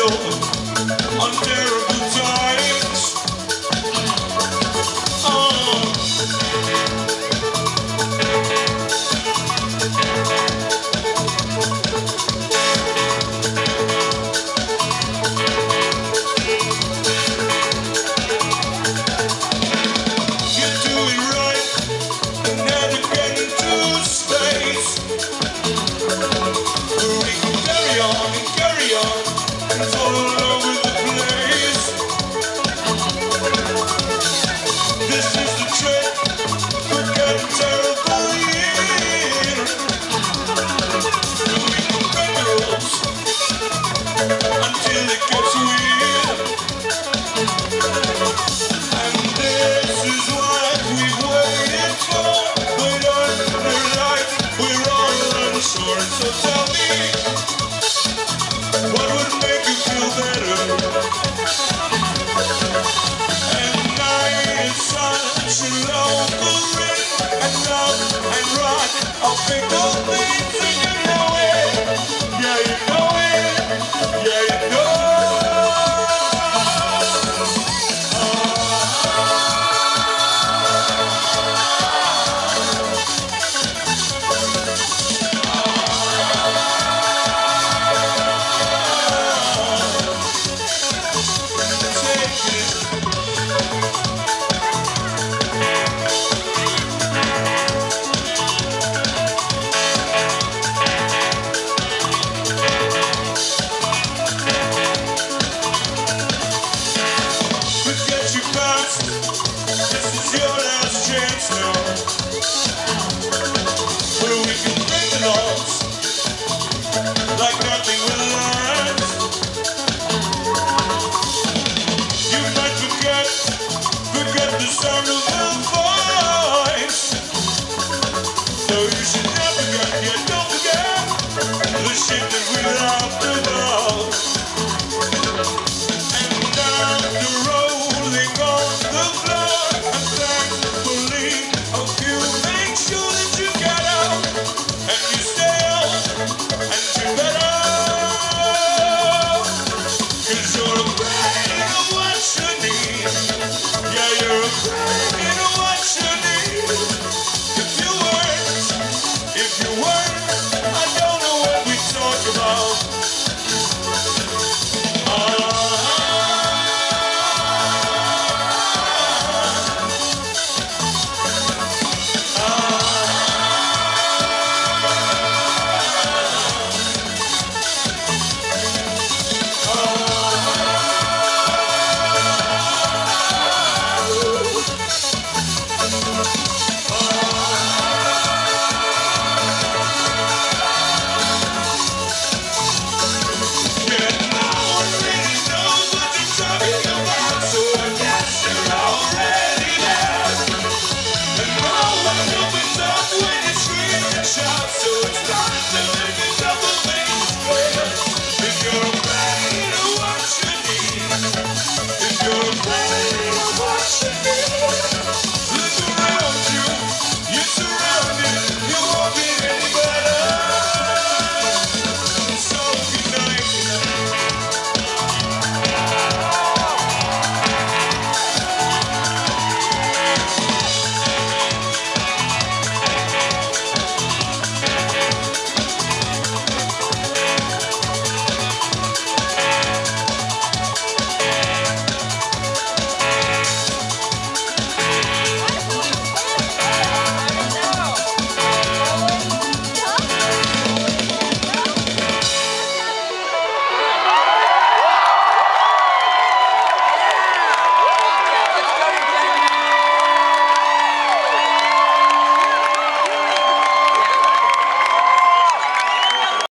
on terrible and